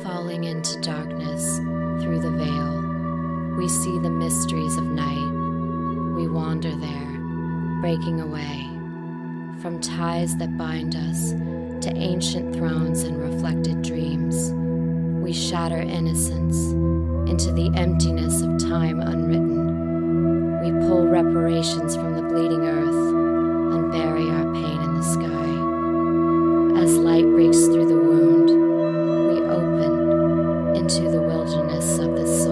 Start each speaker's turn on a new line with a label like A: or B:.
A: Stepping into darkness through the veil, we see the mysteries of night. We wander there, breaking away from ties that bind us to ancient thrones and reflected dreams. We shatter innocence into the emptiness of time unwritten. We pull reparations from the bleeding earth into the wilderness of the sun.